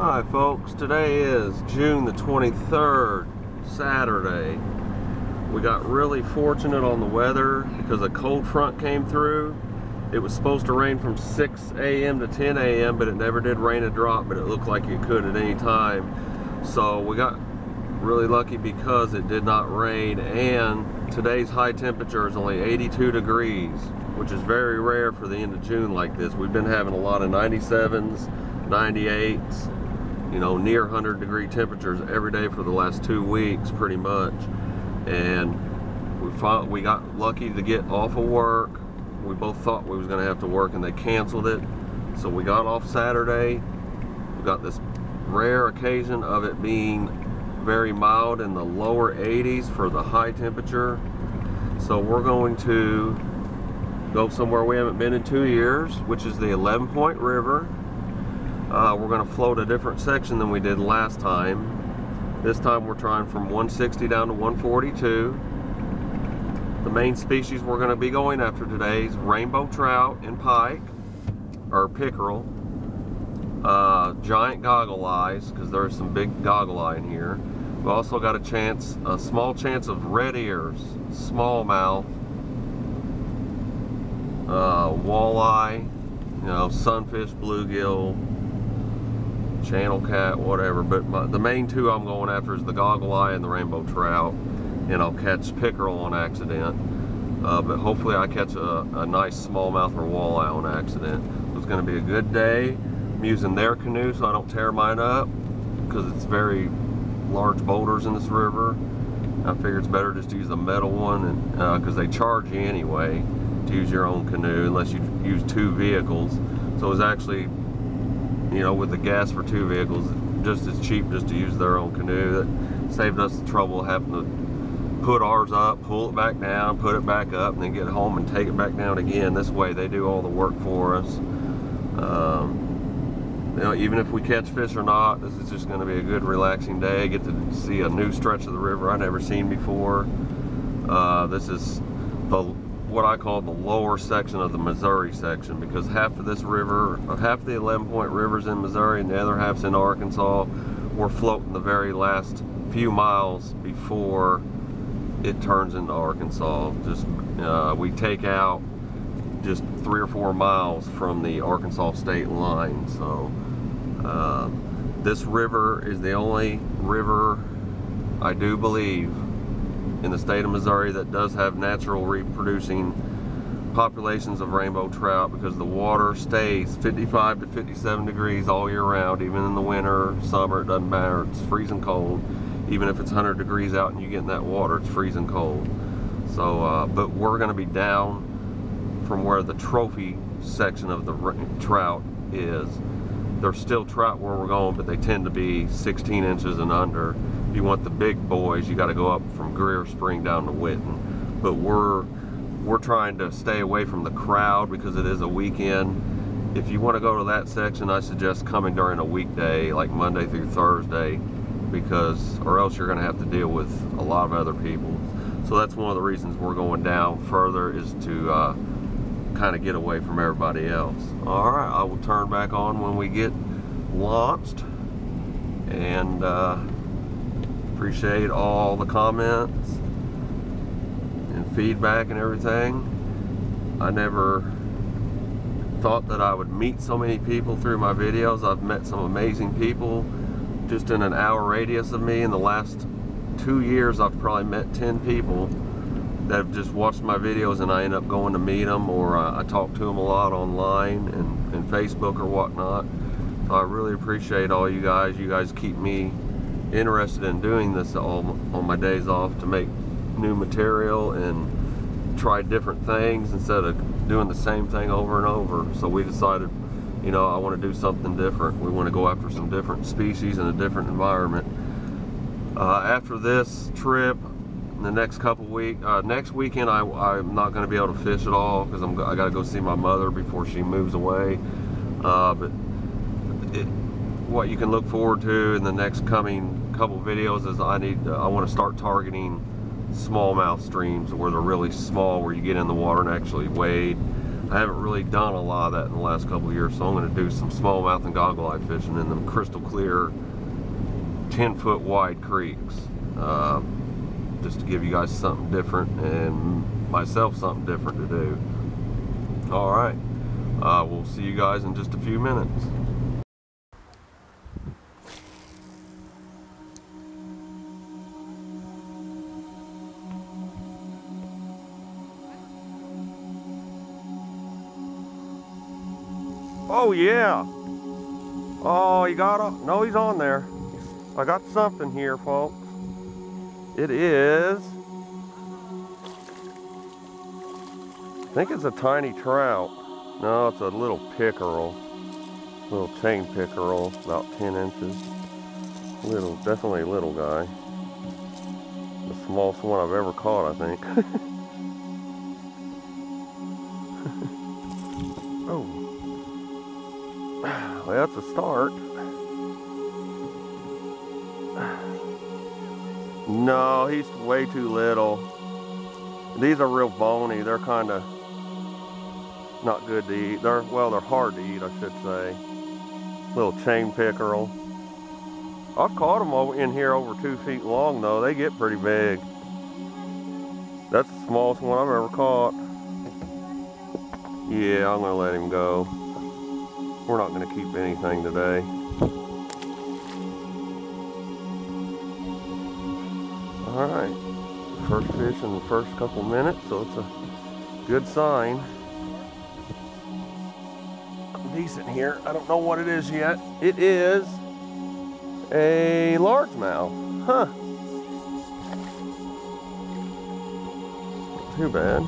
Hi folks, today is June the 23rd, Saturday. We got really fortunate on the weather because a cold front came through. It was supposed to rain from 6 a.m. to 10 a.m. but it never did rain a drop, but it looked like it could at any time. So we got really lucky because it did not rain and today's high temperature is only 82 degrees, which is very rare for the end of June like this. We've been having a lot of 97s, 98s, you know, near 100 degree temperatures every day for the last two weeks, pretty much. And we we got lucky to get off of work. We both thought we was going to have to work, and they canceled it. So we got off Saturday. We got this rare occasion of it being very mild in the lower 80s for the high temperature. So we're going to go somewhere we haven't been in two years, which is the 11 Point River uh, we're going to float a different section than we did last time. This time we're trying from 160 down to 142. The main species we're going to be going after today is rainbow trout and pike, or pickerel. Uh, giant goggle eyes, because there's some big goggle eye in here. We've also got a chance, a small chance of red ears, smallmouth, uh, walleye, you know, sunfish, bluegill, channel cat, whatever. But my, the main two I'm going after is the goggle eye and the rainbow trout. And I'll catch pickerel on accident. Uh, but hopefully I catch a, a nice smallmouth or walleye on accident. It's going to be a good day. I'm using their canoe so I don't tear mine up because it's very large boulders in this river. I figure it's better just to use a metal one because uh, they charge you anyway to use your own canoe unless you use two vehicles. So it was actually you know, with the gas for two vehicles, just as cheap just to use their own canoe. That saved us the trouble of having to put ours up, pull it back down, put it back up, and then get home and take it back down again. This way they do all the work for us. Um, you know, even if we catch fish or not, this is just going to be a good relaxing day. Get to see a new stretch of the river I never seen before. Uh, this is the what I call the lower section of the Missouri section because half of this river, half the 11 point rivers in Missouri and the other half's in Arkansas. We're floating the very last few miles before it turns into Arkansas. Just uh, we take out just three or four miles from the Arkansas state line. So uh, this river is the only river I do believe in the state of Missouri that does have natural reproducing populations of rainbow trout because the water stays 55 to 57 degrees all year round even in the winter summer it doesn't matter. It's freezing cold. Even if it's 100 degrees out and you get in that water it's freezing cold. So uh, but we're going to be down from where the trophy section of the trout is there's still trout where we're going but they tend to be 16 inches and under if you want the big boys, you got to go up from Greer Spring down to Winton. But we're we're trying to stay away from the crowd because it is a weekend. If you want to go to that section, I suggest coming during a weekday, like Monday through Thursday, because or else you're going to have to deal with a lot of other people. So that's one of the reasons we're going down further is to uh, kind of get away from everybody else. All right, I will turn back on when we get launched and. Uh, appreciate all the comments and feedback and everything. I never thought that I would meet so many people through my videos. I've met some amazing people just in an hour radius of me. In the last two years, I've probably met 10 people that have just watched my videos and I end up going to meet them or uh, I talk to them a lot online and, and Facebook or whatnot. So I really appreciate all you guys. You guys keep me interested in doing this all on my days off to make new material and try different things instead of doing the same thing over and over. So we decided, you know, I want to do something different. We want to go after some different species in a different environment. Uh, after this trip, the next couple week, uh, next weekend, I, am not going to be able to fish at all because I'm I got to go see my mother before she moves away. Uh, but it, what you can look forward to in the next coming couple videos is I need I want to start targeting smallmouth streams where they're really small where you get in the water and actually wade I haven't really done a lot of that in the last couple years, so I'm going to do some smallmouth and goggle eye fishing in them crystal clear 10 foot wide creeks. Uh, just to give you guys something different and myself something different to do. All right, uh, we'll see you guys in just a few minutes. Oh yeah. Oh, he got a, no, he's on there. I got something here, folks. It is, I think it's a tiny trout. No, it's a little pickerel. Little chain pickerel, about 10 inches. Little, definitely a little guy. The smallest one I've ever caught, I think. oh. Well, that's a start. He's way too little. These are real bony. They're kind of not good to eat. They're well, they're hard to eat, I should say. Little chain pickerel. I've caught them in here over two feet long though. They get pretty big. That's the smallest one I've ever caught. Yeah, I'm gonna let him go. We're not gonna keep anything today. All right, first fish in the first couple minutes, so it's a good sign. Decent here. I don't know what it is yet. It is a largemouth. Huh. Too bad.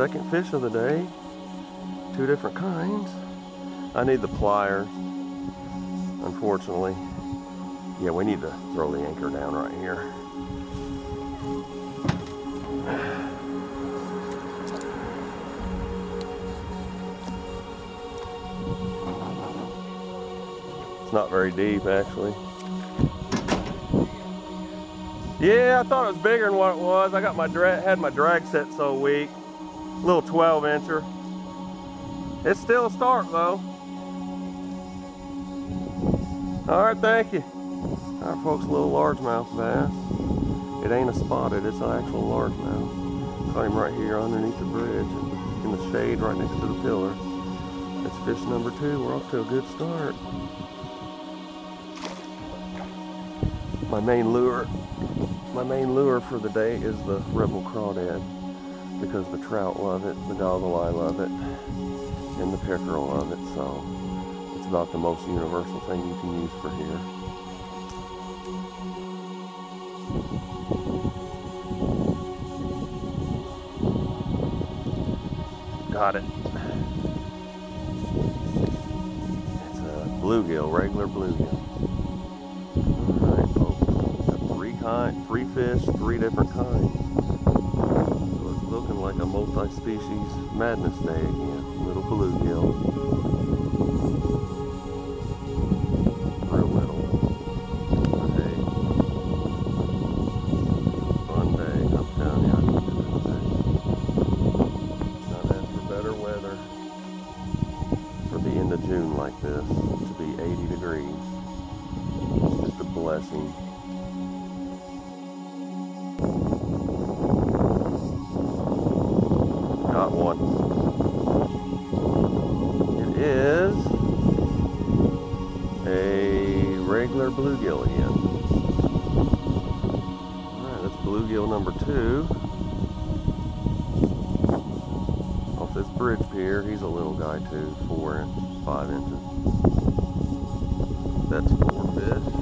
Second fish of the day. Two different kinds. I need the pliers, unfortunately. Yeah, we need to throw the anchor down right here. It's not very deep, actually. Yeah, I thought it was bigger than what it was. I got my had my drag set so weak little 12 incher. It's still a start though. All right, thank you. Right, folks, a little largemouth bass. It ain't a spotted, it's an actual largemouth. Caught him right here underneath the bridge in the shade right next to the pillar. That's fish number two. We're off to a good start. My main lure, my main lure for the day is the Rebel Crawdad because the trout love it, the eye love it, and the pickerel love it. So it's about the most universal thing you can use for here. Got it. It's a bluegill, regular bluegill. Alright folks, oh, three kind, three fish, three different kinds like a multi-species madness day again. Little bluegill. Five inches. That's four fish.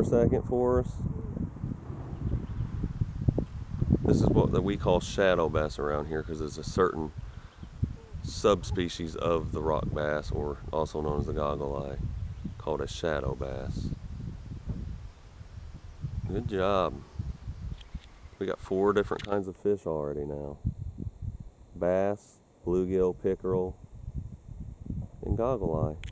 A second for us? This is what that we call shadow bass around here because it's a certain subspecies of the rock bass or also known as the goggle eye called a shadow bass. Good job. We got four different kinds of fish already now. Bass, bluegill, pickerel, and goggle eye.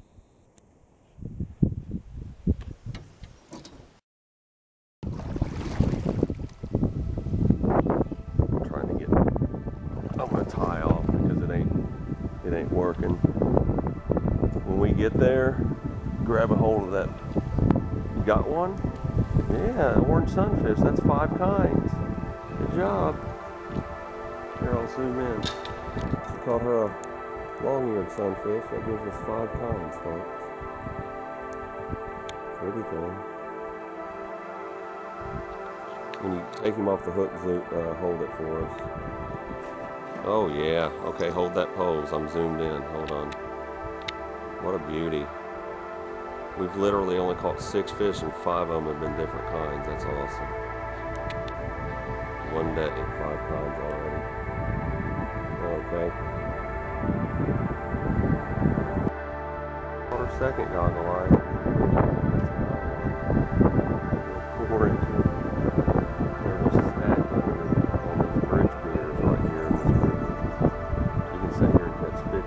Yeah, orange sunfish. That's five kinds. Good job. Here, I'll zoom in. We caught her a long-eared sunfish. That gives us five kinds, folks. Pretty thing. When you take him off the hook, uh, hold it for us. Oh yeah. Okay, hold that pose. I'm zoomed in. Hold on. What a beauty. We've literally only caught six fish and five of them have been different kinds. That's awesome. One net day, five kinds already. Okay. Our second goggle eye. Four inches. big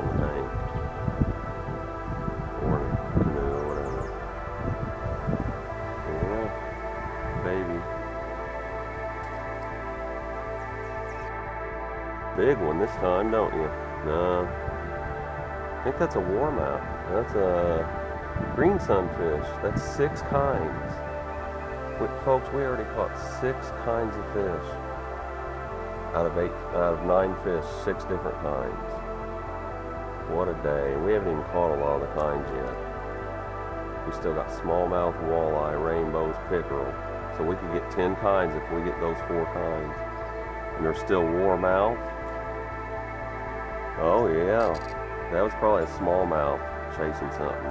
one this time, don't you? No. I think that's a warmouth. That's a green sunfish. That's six kinds. Wait, folks, we already caught six kinds of fish. Out of eight, out of nine fish, six different kinds. What a day. We haven't even caught a lot of the kinds yet. We still got smallmouth, walleye, rainbows, pickerel. So we could get 10 kinds if we get those four kinds. And they're still warmouth, Oh yeah, that was probably a smallmouth chasing something.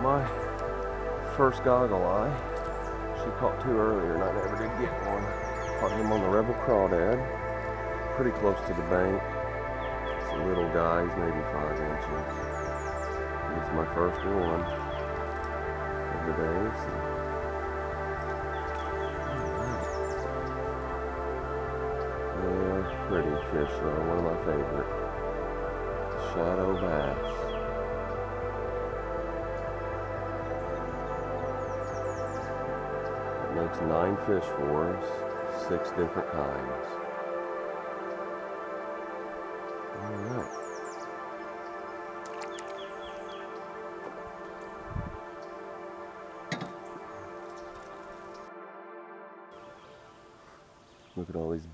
My first goggle eye, she caught two earlier and I never did get one. Caught him on the Rebel Crawdad pretty close to the bank. It's a little guy, he's maybe five inches. It's my first one of the day. So. Pretty fish though, one of my favorite. Shadow bass. It makes nine fish for us, six different kinds.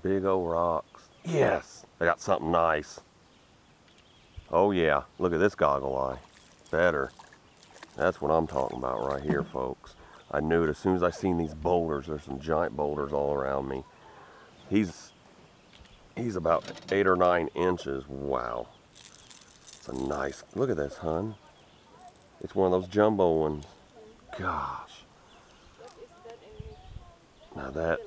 Big old rocks. Yes, I got something nice. Oh yeah, look at this goggle eye. Better. That's what I'm talking about right here, folks. I knew it as soon as I seen these boulders. There's some giant boulders all around me. He's he's about eight or nine inches. Wow. It's a nice, look at this, hun. It's one of those jumbo ones. Gosh. Now that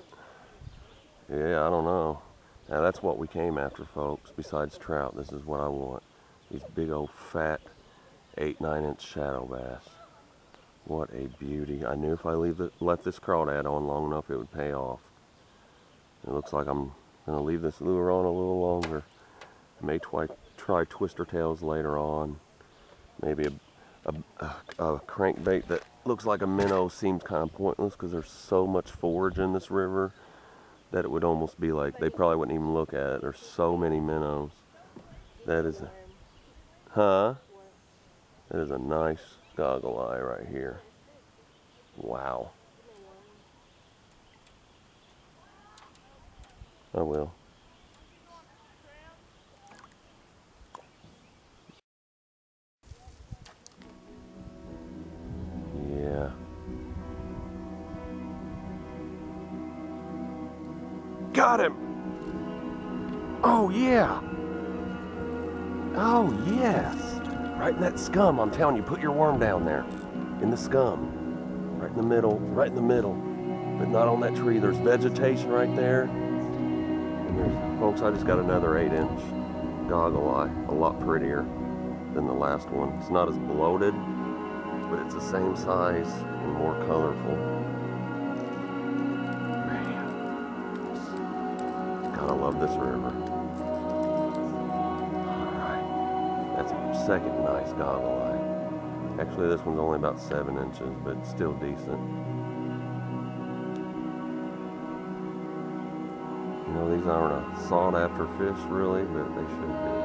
yeah, I don't know. Now that's what we came after, folks. Besides trout, this is what I want. These big old fat eight, nine inch shadow bass. What a beauty. I knew if I leave the, let this crawdad on long enough, it would pay off. It looks like I'm going to leave this lure on a little longer. I may try, try twister tails later on. Maybe a, a, a, a crankbait that looks like a minnow seems kind of pointless because there's so much forage in this river that it would almost be like they probably wouldn't even look at it. There's so many minnows. That is a, huh? That is a nice goggle eye right here. Wow. I will. Got him! Oh, yeah! Oh, yes! Right in that scum, I'm telling you, put your worm down there. In the scum. Right in the middle, right in the middle. But not on that tree. There's vegetation right there. And there's, folks, I just got another 8 inch goggle eye. A lot prettier than the last one. It's not as bloated, but it's the same size and more colorful. This river. That's my second nice goggle eye. Actually, this one's only about seven inches, but still decent. You know, these aren't a sought after fish really, but they should be.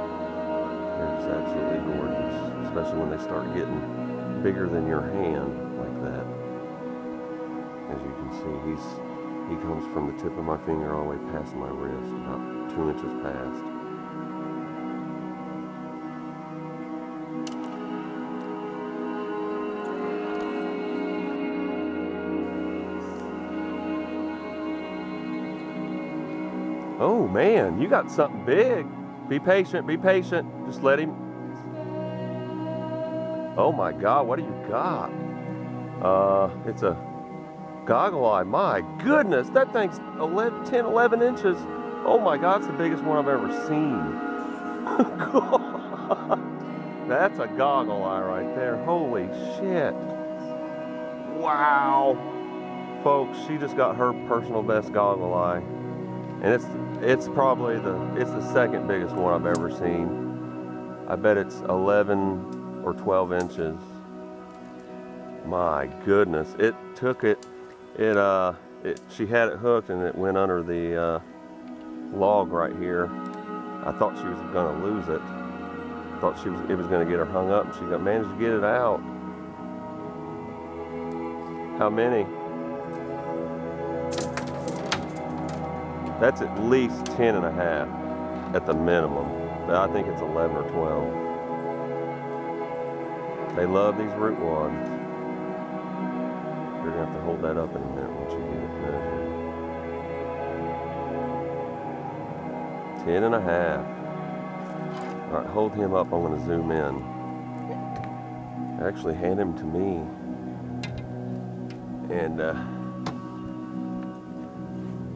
They're just absolutely gorgeous, especially when they start getting bigger than your hand like that. As you can see, he's he comes from the tip of my finger all the way past my wrist, about two inches past. Oh man, you got something big. Be patient, be patient. Just let him. Oh my God, what do you got? Uh, it's a goggle eye. My goodness, that thing's 11, 10, 11 inches. Oh my God, it's the biggest one I've ever seen. That's a goggle eye right there. Holy shit. Wow. Folks, she just got her personal best goggle eye. And it's it's probably the it's the second biggest one I've ever seen. I bet it's 11 or 12 inches. My goodness, it took it. It uh, it she had it hooked and it went under the uh, log right here. I thought she was gonna lose it. Thought she was it was gonna get her hung up. She got managed to get it out. How many? That's at least 10 and a half at the minimum. But I think it's 11 or 12. They love these root ones. To hold that up in a minute once you get it measured. 10 and a half. All right, hold him up. I'm gonna zoom in. Actually, hand him to me. And uh,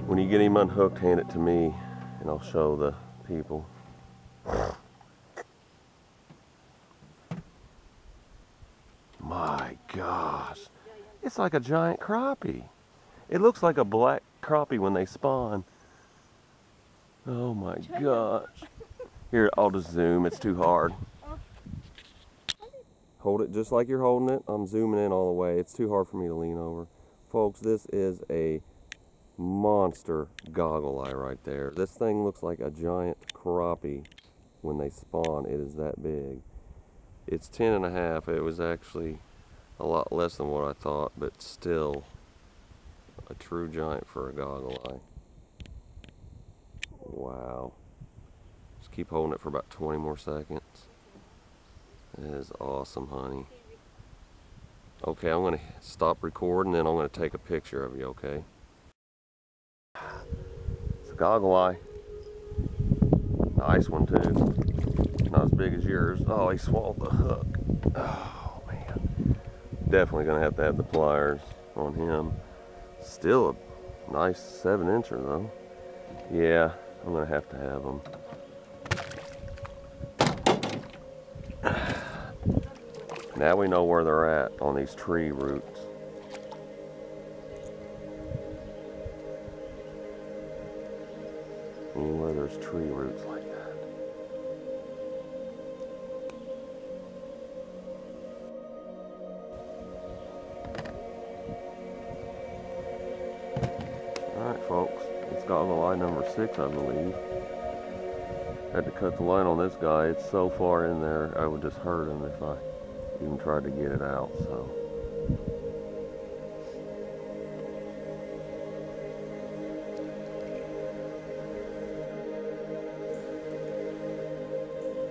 when you get him unhooked, hand it to me and I'll show the people. My gosh, it's like a giant crappie. It looks like a black crappie when they spawn. Oh my gosh. Here, I'll just zoom, it's too hard. Hold it just like you're holding it. I'm zooming in all the way. It's too hard for me to lean over. Folks, this is a monster goggle eye right there. This thing looks like a giant crappie when they spawn. It is that big. It's 10 and a half. It was actually a lot less than what I thought, but still a true giant for a goggle eye. Wow. Just keep holding it for about 20 more seconds. That is awesome, honey. Okay, I'm going to stop recording, then I'm going to take a picture of you, okay? It's a goggle eye. Nice one, too. Not as big as yours. Oh, he swallowed the hook. Oh. Definitely going to have to have the pliers on him. Still a nice 7-incher, though. Yeah, I'm going to have to have them. Now we know where they're at on these tree roots. Anywhere there's tree roots number six, I believe. Had to cut the line on this guy. It's so far in there, I would just hurt him if I even tried to get it out, so.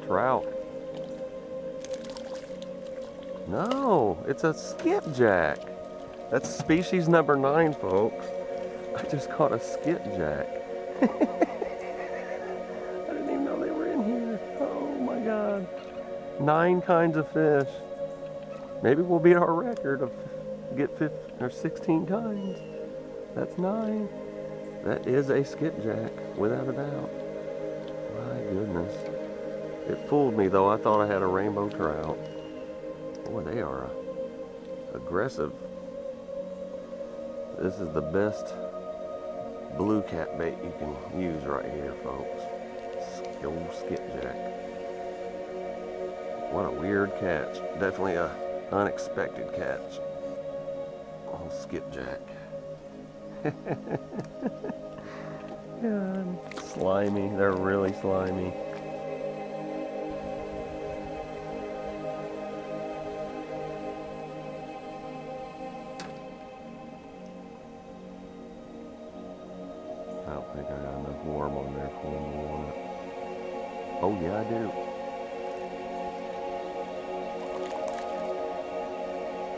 Trout. No, it's a skipjack. That's species number nine, folks. I just caught a skipjack. I didn't even know they were in here. Oh my God. Nine kinds of fish. Maybe we'll beat our record of get 15 or 16 kinds. That's nine. That is a skipjack, without a doubt. My goodness. It fooled me though. I thought I had a rainbow trout. Boy, they are aggressive. This is the best blue cat bait you can use right here, folks. Old skipjack. What a weird catch. Definitely a unexpected catch. Old skipjack. God, slimy. They're really slimy. Oh yeah, I do.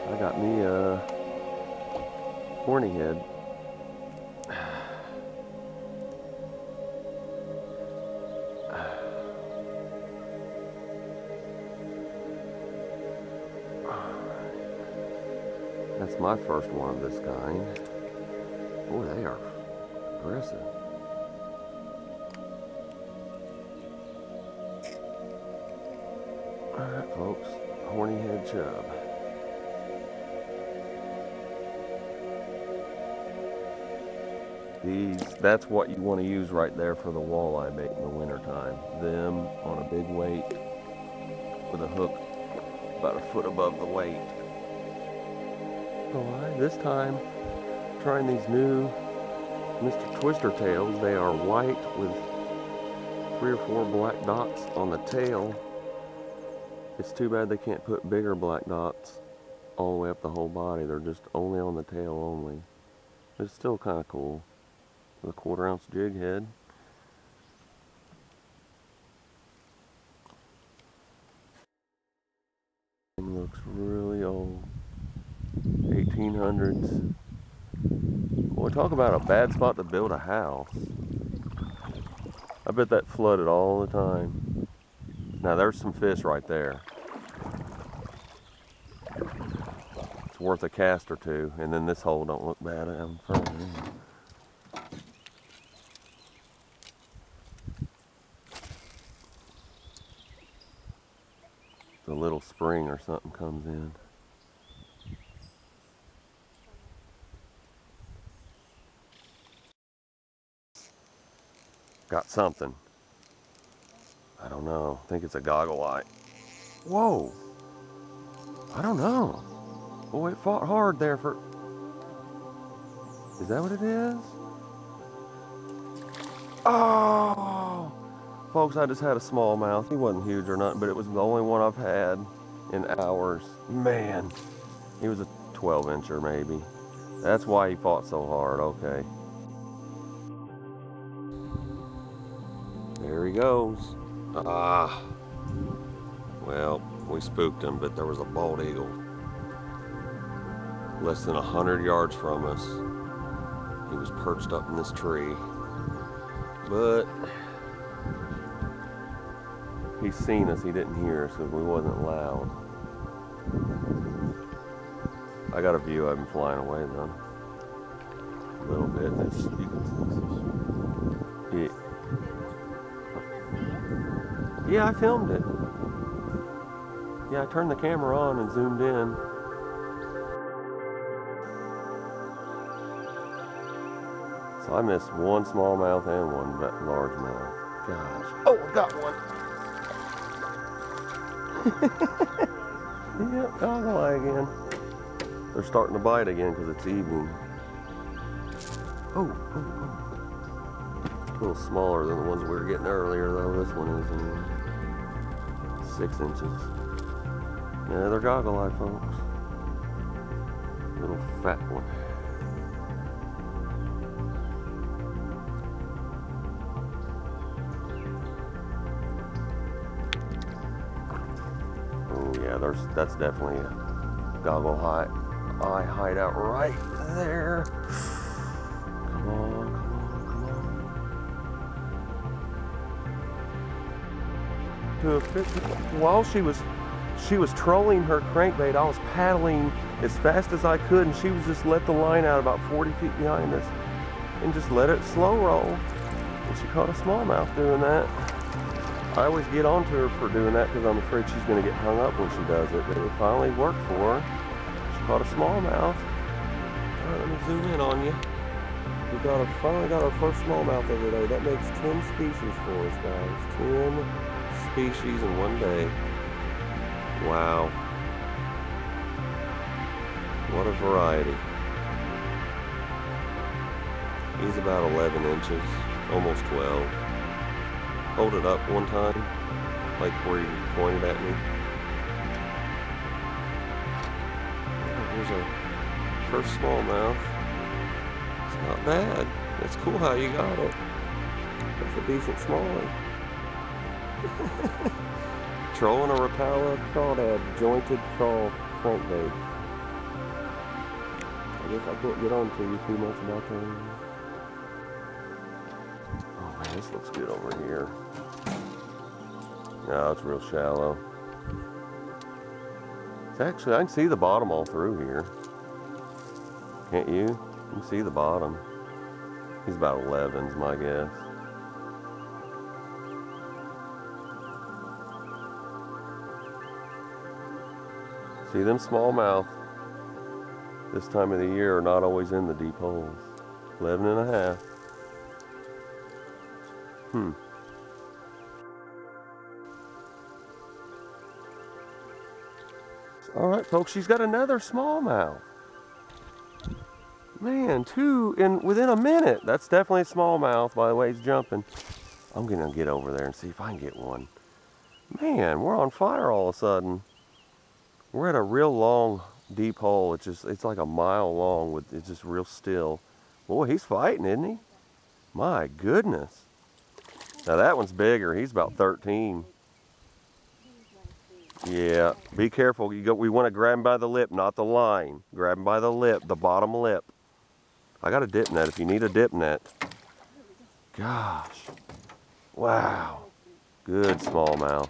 I got me a horny head. That's my first one of this kind. Boy, they are aggressive. Alright folks, horny head chub. These, that's what you want to use right there for the walleye bait in the wintertime. Them on a big weight with a hook about a foot above the weight. Oh, this time trying these new Mr. Twister tails. They are white with three or four black dots on the tail it's too bad they can't put bigger black dots all the way up the whole body. They're just only on the tail only. But It's still kind of cool. The quarter ounce jig head. looks really old. 1800s. Boy, talk about a bad spot to build a house. I bet that flooded all the time. Now there's some fish right there. It's worth a cast or two, and then this hole don't look bad in front of me. The little spring or something comes in. Got something. I don't know. I think it's a goggle eye. Whoa. I don't know. Boy, it fought hard there for... Is that what it is? Oh! Folks, I just had a smallmouth. He wasn't huge or nothing, but it was the only one I've had in hours. Man, he was a 12 incher maybe. That's why he fought so hard, okay. There he goes. Ah. Well, we spooked him, but there was a bald eagle. Less than a hundred yards from us. He was perched up in this tree. But he's seen us, he didn't hear us because we wasn't loud. I got a view of him flying away though. A little bit. Yeah, I filmed it. Yeah, I turned the camera on and zoomed in. So I missed one smallmouth and one largemouth. Gosh. Oh, I got one. yep, goggle eye again. They're starting to bite again because it's evening. Oh, oh, oh. A little smaller than the ones we were getting earlier, though. This one is in six inches. Another goggle eye, folks. Little fat one. Oh yeah, there's that's definitely a goggle eye eye hideout right there. To a while she was she was trolling her crankbait, I was paddling as fast as I could, and she was just let the line out about 40 feet behind us and just let it slow roll. And she caught a smallmouth doing that. I always get on to her for doing that because I'm afraid she's going to get hung up when she does it. But it finally worked for her. She caught a smallmouth. All right, let me zoom in on you. We got a, finally got our first smallmouth of the day. That makes 10 species for us, guys. 10 species in one day. Wow. What a variety. He's about 11 inches, almost 12 hold it up one time, like where you pointed at me. Oh, Here's our first smallmouth. It's not bad. It's cool how you got it. That's a decent smallie. Trolling a Rapala crawdad, jointed crawl crankbait. I guess I can't get on to you too much about that. Oh man, this looks good over here. No, it's real shallow. It's actually, I can see the bottom all through here. Can't you? You can see the bottom. He's about 11's my guess. See them smallmouth this time of the year are not always in the deep holes. 11 and a half. Hmm. All right, folks, she's got another smallmouth. Man, two in within a minute. That's definitely a smallmouth by the way he's jumping. I'm gonna get over there and see if I can get one. Man, we're on fire all of a sudden. We're at a real long, deep hole. It's just, it's like a mile long with, it's just real still. Boy, he's fighting, isn't he? My goodness. Now that one's bigger. He's about 13. Yeah, be careful. You go. We want to grab him by the lip, not the line. Grab him by the lip, the bottom lip. I got a dip net if you need a dip net. Gosh. Wow. Good smallmouth.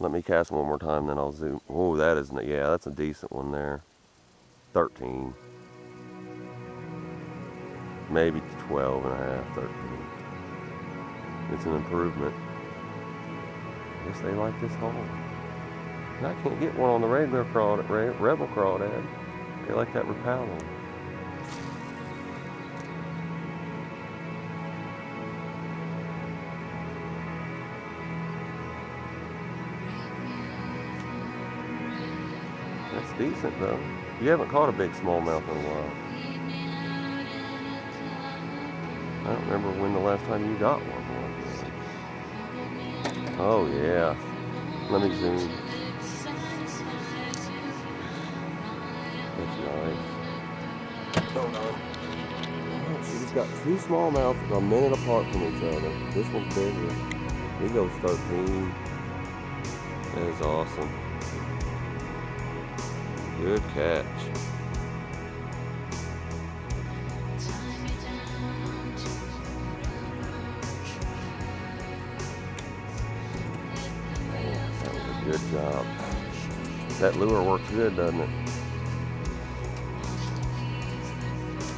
Let me cast one more time, then I'll zoom. Oh, that is, yeah, that's a decent one there. 13. Maybe 12 and a half, 13. It's an improvement. I guess they like this hole. And I can't get one on the regular crawdad, rebel crawdad. They like that Rapala That's decent though. You haven't caught a big smallmouth in a while. I don't remember when the last time you got one was. Oh yeah. Let me zoom. That's nice. Hold on. She's got two smallmouths a minute apart from each other. This one's bigger. He goes 13. That is awesome. Good catch. Man, that was a good job. That lure works good, doesn't it?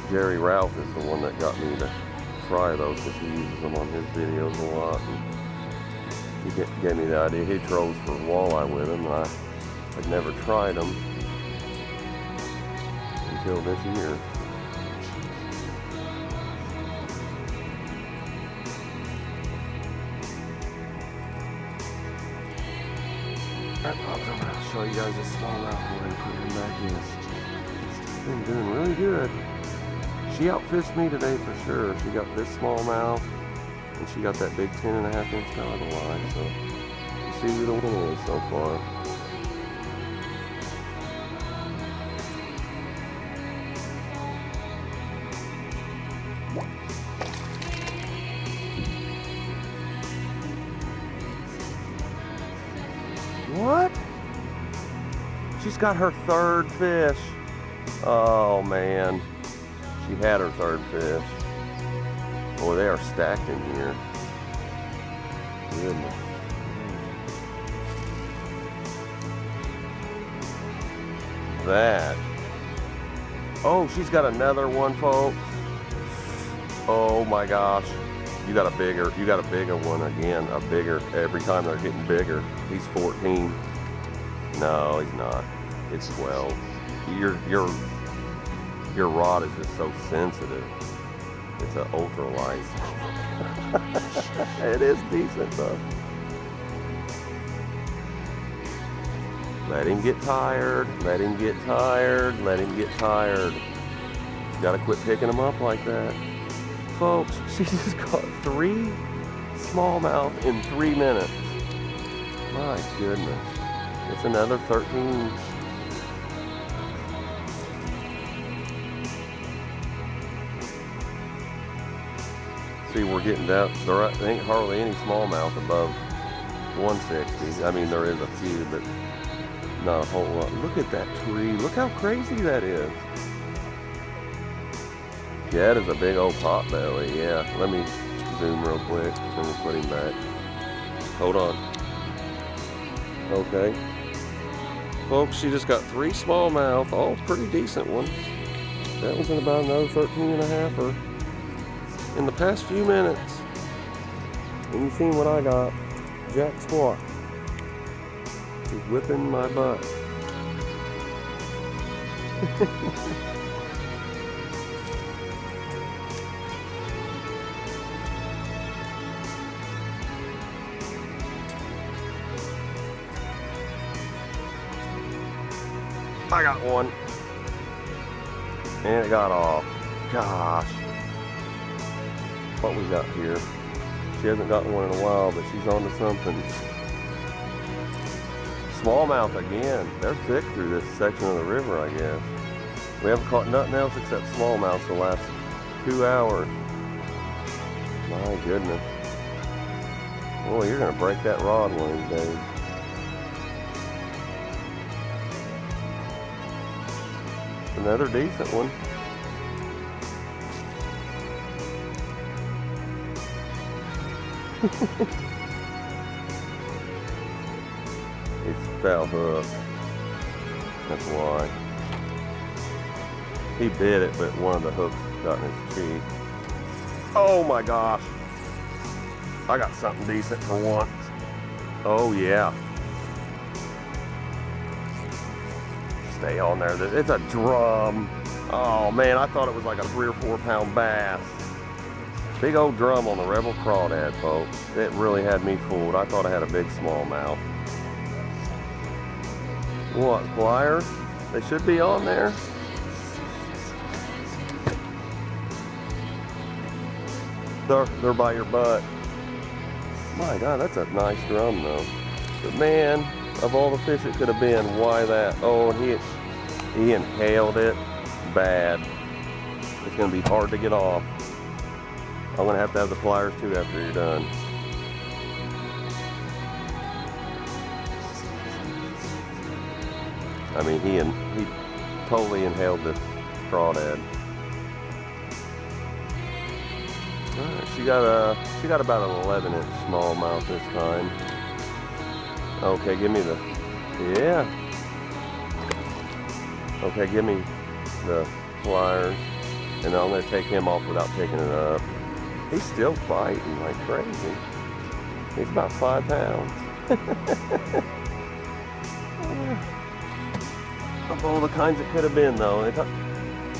Jerry Ralph is the one that got me to try those because he uses them on his videos a lot. And he gave me the idea. He trolls for walleye with them. I had never tried them until this year. Alright, gonna show you guys a small boy and put him back in. Been doing really good. she outfished me today for sure. She got this small smallmouth, and she got that big 10 and a half inch goggle eye. So, you see who the winner is so far. She's got her third fish. Oh man. She had her third fish. Boy, they are stacked in here. Goodness. That. Oh, she's got another one, folks. Oh my gosh. You got a bigger, you got a bigger one again, a bigger, every time they're getting bigger. He's 14. No, he's not. It's 12. Your, your, your rod is just so sensitive. It's an ultralight. it is decent though. Let him get tired. Let him get tired. Let him get tired. Gotta quit picking him up like that. Folks, she just caught three smallmouth in three minutes. My goodness. It's another 13. We're getting down. There ain't hardly any smallmouth above 160. I mean, there is a few, but not a whole lot. Look at that tree. Look how crazy that is. Yeah, that is a big old pot belly. Yeah, let me zoom real quick and we'll put him back. Hold on. Okay. Folks, she just got three smallmouth, all pretty decent ones. That one's in about another 13 and a half or in the past few minutes. And you seen what I got. Jack Squat. He's whipping my butt. I got one. And it got off. Gosh. What we got here? She hasn't gotten one in a while, but she's on to something. Smallmouth again. They're thick through this section of the river, I guess. We haven't caught nothing else except smallmouth the last two hours. My goodness. Boy, you're to break that rod one of these days. Another decent one. it's foul hook. That's why. He bit it, but one of the hooks got in his cheek. Oh my gosh. I got something decent for once. Oh yeah. Stay on there. It's a drum. Oh man, I thought it was like a three or four pound bass. Big old drum on the Rebel Crawdad, folks. It really had me fooled. I thought I had a big smallmouth. What, pliers? They should be on there. They're, they're by your butt. My God, that's a nice drum though. But man, of all the fish it could have been, why that? Oh, and he, he inhaled it bad. It's gonna be hard to get off. I'm gonna have to have the pliers too after you're done. I mean, he and he totally inhaled the crawdad. She got a she got about an 11 inch smallmouth this time. Okay, give me the yeah. Okay, give me the pliers, and I'm gonna take him off without picking it up. He's still fighting like crazy. He's about five pounds. of all the kinds it could have been, though,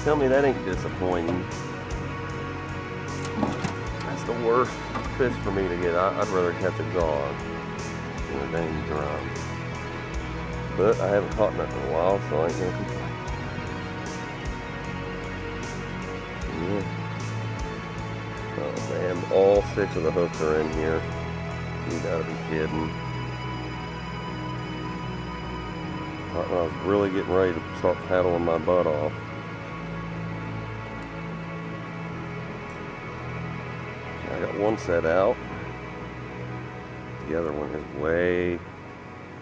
tell me that ain't disappointing. That's the worst fish for me to get. I, would rather catch a dog than a dang drum. But I haven't caught nothing in a while, so I ain't gonna complain. Oh, man, all six of the hooks are in here. You gotta be kidding. I was really getting ready to start paddling my butt off. I got one set out. The other one is way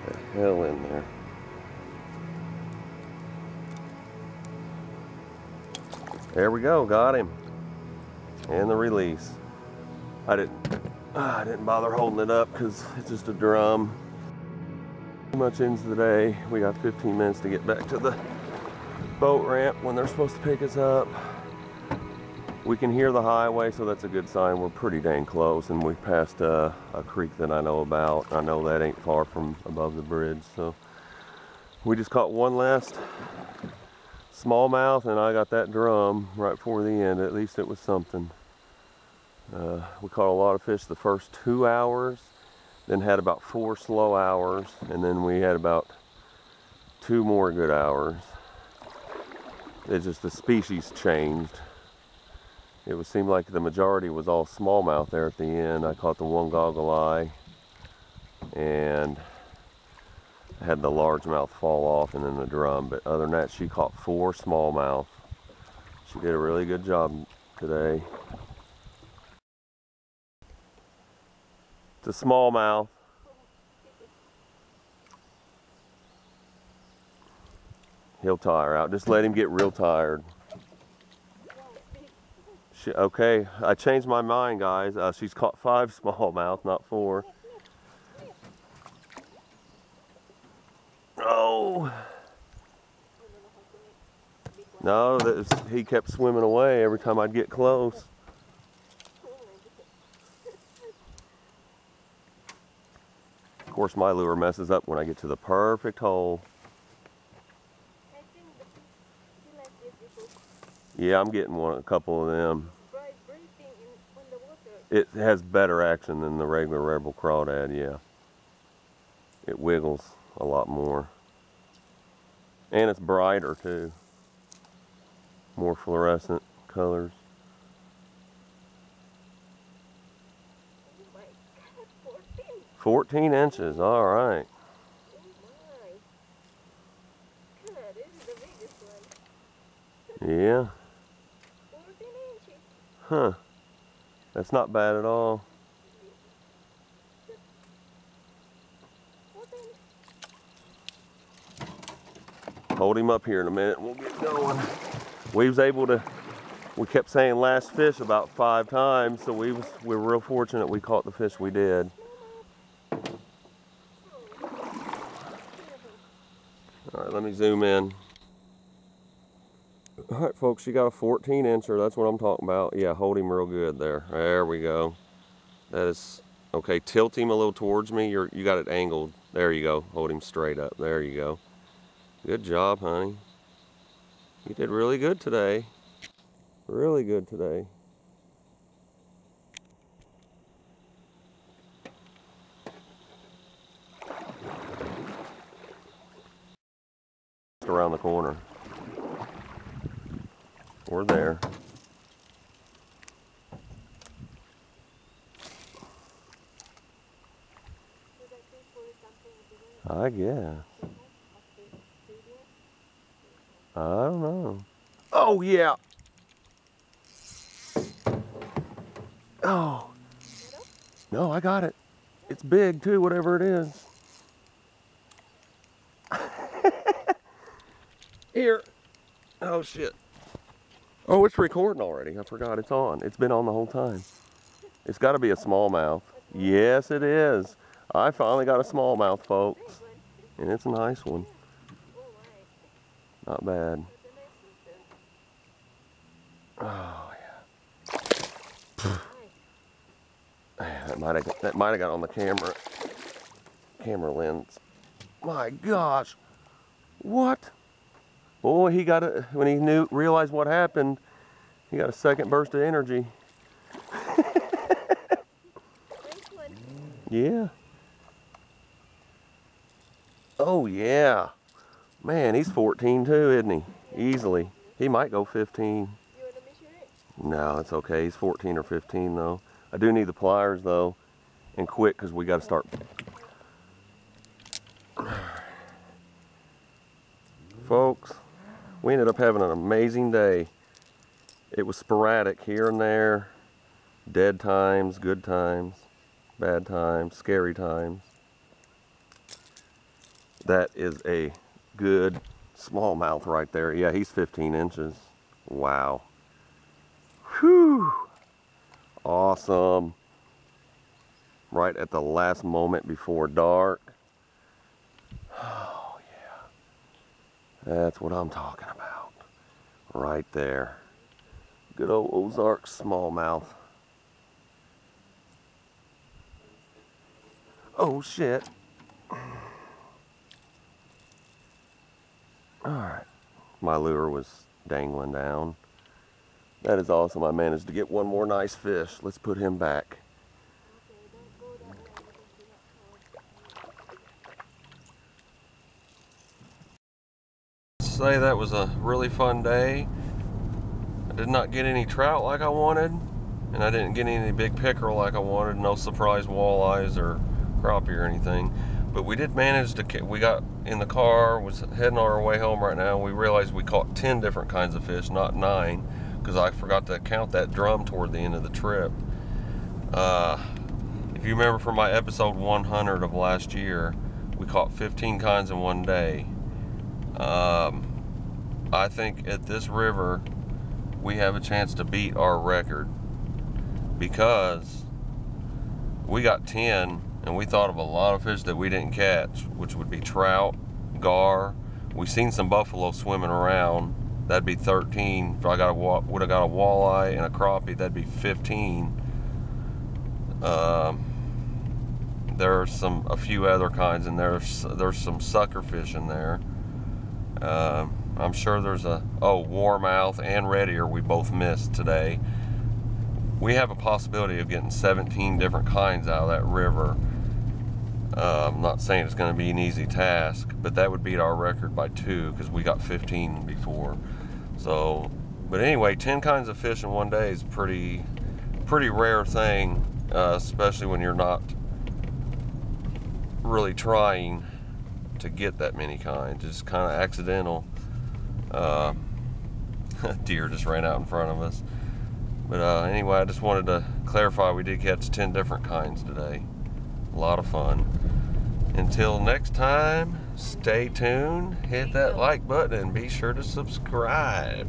the hell in there. There we go, got him. And the release. I didn't I didn't bother holding it up because it's just a drum. Too much ends the day. We got 15 minutes to get back to the boat ramp when they're supposed to pick us up. We can hear the highway, so that's a good sign. We're pretty dang close, and we passed uh, a creek that I know about. I know that ain't far from above the bridge, so we just caught one last smallmouth, and I got that drum right before the end. At least it was something. Uh, we caught a lot of fish the first two hours, then had about four slow hours, and then we had about two more good hours. It's just the species changed. It would seem like the majority was all smallmouth there at the end. I caught the one goggle eye and had the largemouth fall off and then the drum. But other than that, she caught four smallmouth. She did a really good job today. It's a smallmouth. He'll tire out. Just let him get real tired. She, okay, I changed my mind, guys. Uh, she's caught five smallmouth, not four. No, was, he kept swimming away every time I'd get close. Of course, my lure messes up when I get to the perfect hole. Yeah, I'm getting one, a couple of them. It has better action than the regular Rebel Crawdad, yeah. It wiggles a lot more. And it's brighter too. More fluorescent colors. Oh 14 inches, all right. Yeah. Huh. That's not bad at all. Hold him up here in a minute. We'll get going. We was able to. We kept saying last fish about five times, so we was we were real fortunate we caught the fish we did. All right, let me zoom in. All right, folks, you got a 14 incher. That's what I'm talking about. Yeah, hold him real good there. There we go. That is okay. Tilt him a little towards me. You're you got it angled. There you go. Hold him straight up. There you go. Good job, honey. You did really good today. Really good today. Around the corner. We're there. I guess. Okay, video. I don't know. Oh yeah. Oh. No, I got it. It's big too, whatever it is. Here. Oh shit. Oh, it's recording already. I forgot it's on. It's been on the whole time. It's got to be a smallmouth. Yes, it is. I finally got a smallmouth, folks. And it's a nice one. Not bad. Oh yeah. That might have that might have got on the camera camera lens. My gosh. What? Boy, he got it when he knew realized what happened. He got a second burst of energy. Yeah. Oh yeah. Man, he's 14 too, isn't he? Easily. He might go 15. You wanna measure it? No, it's okay. He's 14 or 15 though. I do need the pliers though, and quick because we got to start. Folks, we ended up having an amazing day. It was sporadic here and there, dead times, good times, bad times, scary times. That is a good smallmouth right there. Yeah, he's 15 inches. Wow. Whew. Awesome. Right at the last moment before dark. Oh, yeah. That's what I'm talking about. Right there. Good old Ozark smallmouth. Oh, shit. Alright. My lure was dangling down. That is awesome. I managed to get one more nice fish. Let's put him back. Say that was a really fun day. I did not get any trout like I wanted, and I didn't get any big pickerel like I wanted. No surprise walleyes or crappie or anything. But we did manage to, we got in the car, was heading on our way home right now. We realized we caught 10 different kinds of fish, not nine, because I forgot to count that drum toward the end of the trip. Uh, if you remember from my episode 100 of last year, we caught 15 kinds in one day. Um, I think at this river, we have a chance to beat our record because we got 10 and we thought of a lot of fish that we didn't catch, which would be trout, gar. We seen some buffalo swimming around. That'd be 13. If I got a would have got a walleye and a crappie, that'd be 15. Um, are some a few other kinds, and there's there's some sucker fish in there. Uh, I'm sure there's a oh warmouth and red ear we both missed today. We have a possibility of getting 17 different kinds out of that river. Uh, I'm not saying it's going to be an easy task, but that would beat our record by two because we got 15 before. So, but anyway, 10 kinds of fish in one day is pretty, pretty rare thing, uh, especially when you're not really trying to get that many kinds. It's kind of accidental. Uh, deer just ran out in front of us. But uh, anyway, I just wanted to clarify we did catch 10 different kinds today. A lot of fun. Until next time, stay tuned, hit that like button, and be sure to subscribe.